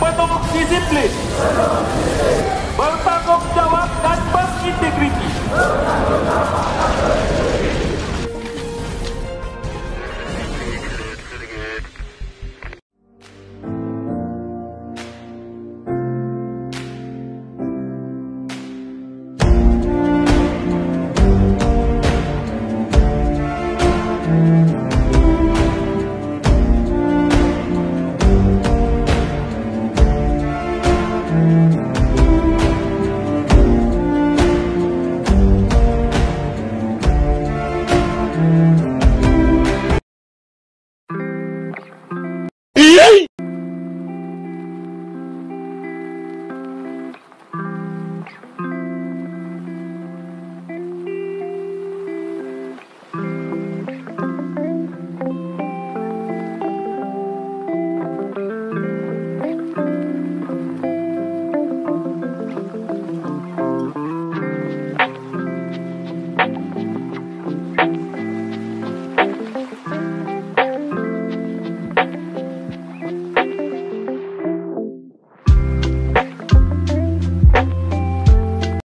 Потолок не земли.